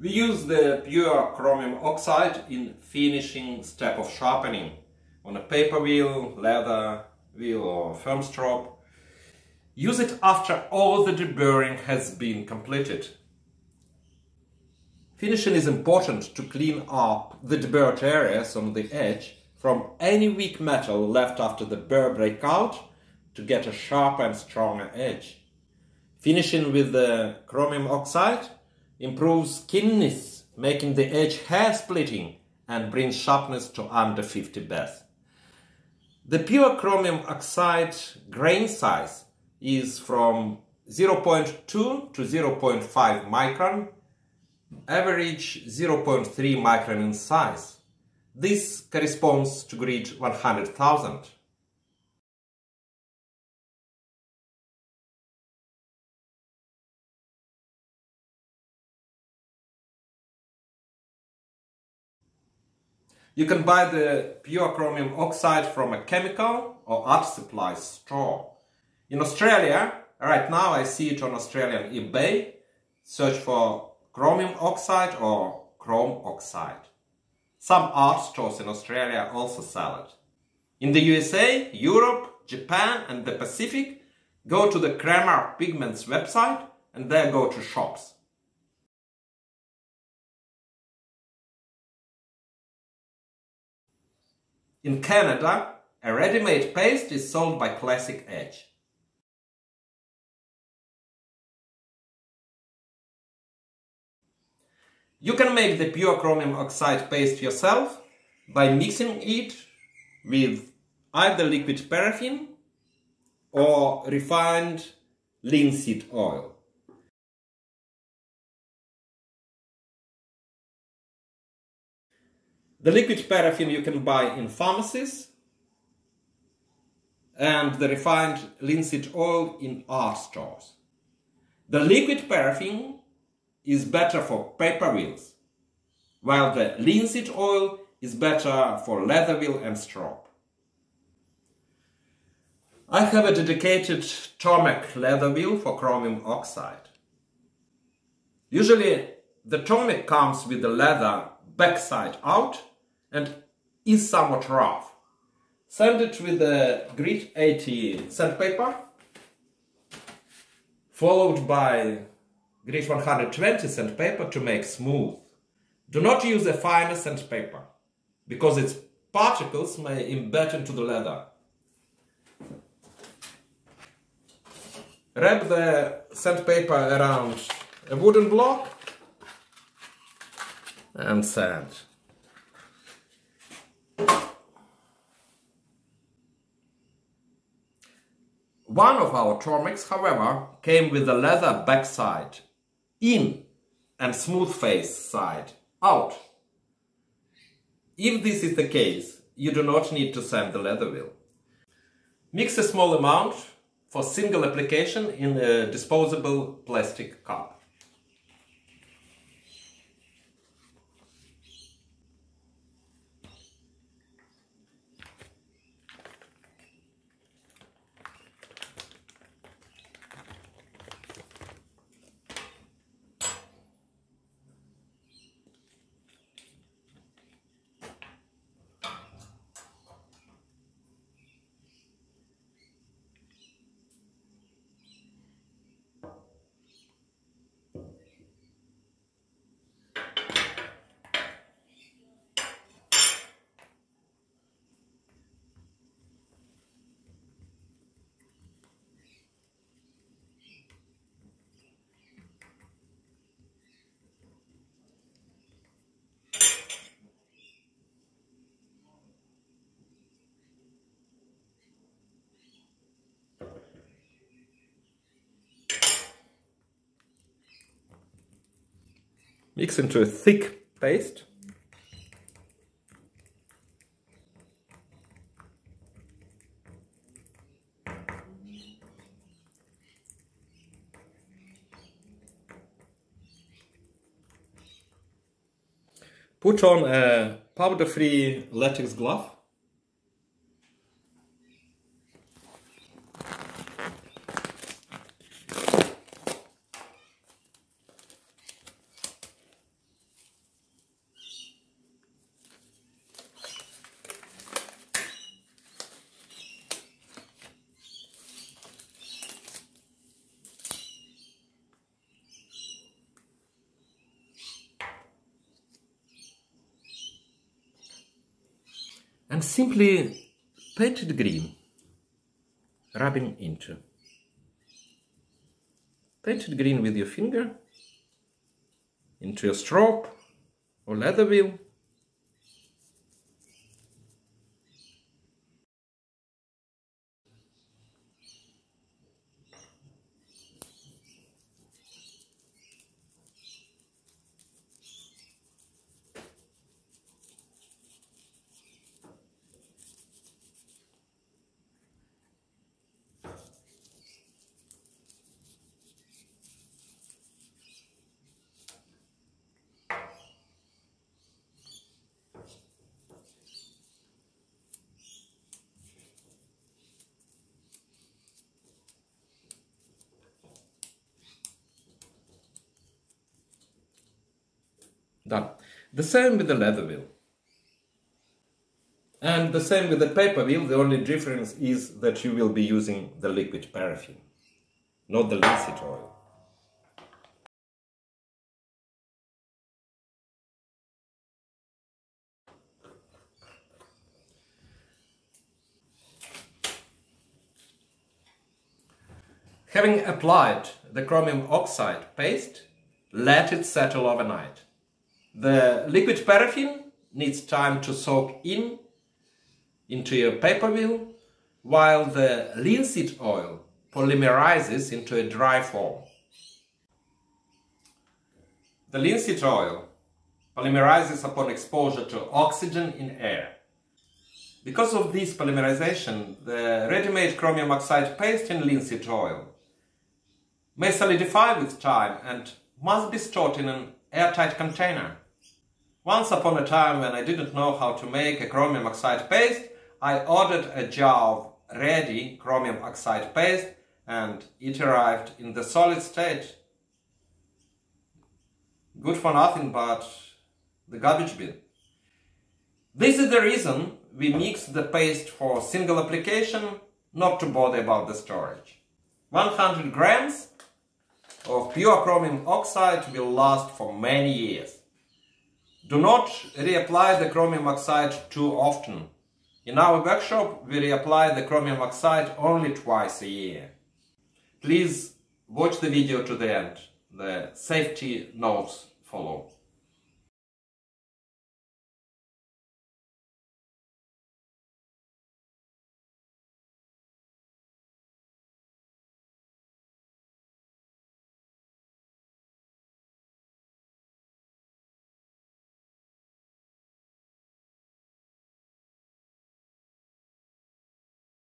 We use the pure chromium oxide in finishing step of sharpening on a paper wheel, leather wheel or firm strop. Use it after all the deburring has been completed. Finishing is important to clean up the deburred areas on the edge from any weak metal left after the burr breakout to get a sharper and stronger edge. Finishing with the chromium oxide improves keenness, making the edge hair splitting and brings sharpness to under 50 BESS. The pure chromium oxide grain size is from 0.2 to 0.5 micron, average 0.3 micron in size. This corresponds to grit 100,000. You can buy the pure chromium oxide from a chemical or art supply store. In Australia, right now I see it on Australian eBay. Search for chromium oxide or chrome oxide. Some art stores in Australia also sell it. In the USA, Europe, Japan and the Pacific, go to the Kremer Pigments website and there go to shops. In Canada, a ready-made paste is sold by Classic Edge. You can make the pure chromium oxide paste yourself by mixing it with either liquid paraffin or refined linseed oil. The liquid paraffin you can buy in pharmacies and the refined linseed oil in art stores. The liquid paraffin is better for paper wheels, while the linseed oil is better for leather wheel and strop. I have a dedicated Tormek leather wheel for chromium oxide. Usually the Tormek comes with the leather backside out and is somewhat rough. Sand it with a grit 80 sandpaper, followed by grit 120 sandpaper to make smooth. Do not use a finer sandpaper, because its particles may embed into the leather. Wrap the sandpaper around a wooden block and sand. One of our Tormeks, however, came with the leather backside in and smooth face side out. If this is the case, you do not need to sand the leather wheel. Mix a small amount for single application in a disposable plastic cup. Mix into a thick paste. Put on a powder-free latex glove. And simply paint it green, rubbing into. Paint it green with your finger. Into your strop or leather wheel Done. The same with the leather wheel. And the same with the paper wheel, the only difference is that you will be using the liquid paraffin, not the linseed oil. Having applied the chromium oxide paste, let it settle overnight. The liquid paraffin needs time to soak in into your paper wheel, while the linseed oil polymerizes into a dry form. The linseed oil polymerizes upon exposure to oxygen in air. Because of this polymerization, the ready-made chromium oxide paste in linseed oil may solidify with time and must be stored in an airtight container. Once upon a time when I didn't know how to make a chromium oxide paste, I ordered a jar of ready chromium oxide paste and it arrived in the solid state. Good for nothing but the garbage bin. This is the reason we mix the paste for single application, not to bother about the storage. 100 grams of pure chromium oxide will last for many years. Do not reapply the chromium oxide too often. In our workshop, we reapply the chromium oxide only twice a year. Please watch the video to the end. The safety notes follow.